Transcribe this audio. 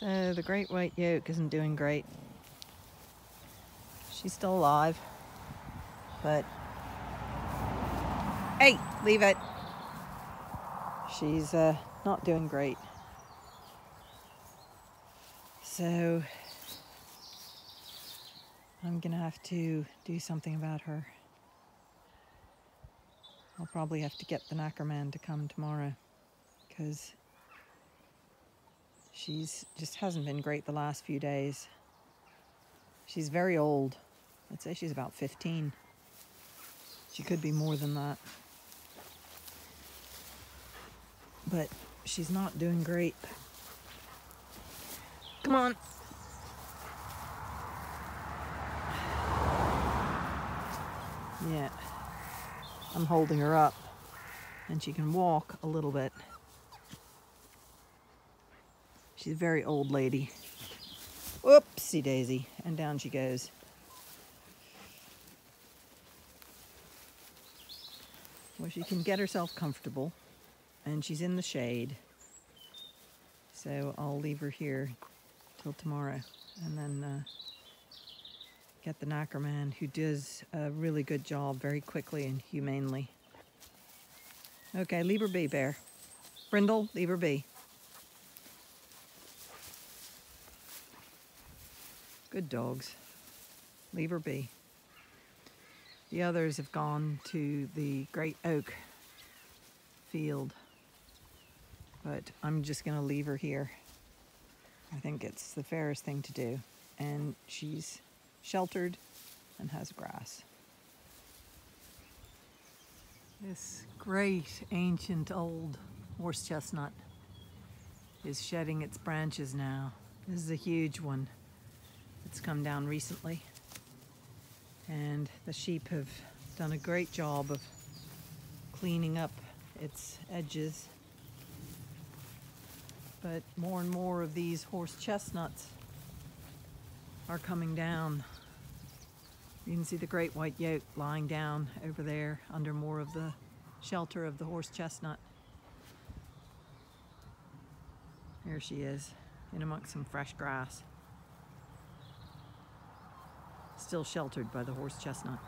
So the great white yoke isn't doing great. She's still alive, but hey, leave it. She's uh, not doing great. So I'm gonna have to do something about her. I'll probably have to get the knacker man to come tomorrow because she's just hasn't been great the last few days. She's very old. I'd say she's about 15. She could be more than that. But she's not doing great. Come on. Yeah. I'm holding her up and she can walk a little bit. She's a very old lady. Oopsie daisy. And down she goes. Well, she can get herself comfortable and she's in the shade. So I'll leave her here till tomorrow and then uh, get the knacker man who does a really good job very quickly and humanely. Okay, leave her be, Bear. Brindle, leave her be. Good dogs. Leave her be. The others have gone to the Great Oak field, but I'm just going to leave her here. I think it's the fairest thing to do. And she's sheltered and has grass. This great ancient old horse chestnut is shedding its branches now. This is a huge one. It's come down recently. And the sheep have done a great job of cleaning up its edges. But more and more of these horse chestnuts are coming down. You can see the great white yoke lying down over there under more of the shelter of the horse chestnut. There she is, in amongst some fresh grass. Still sheltered by the horse chestnut.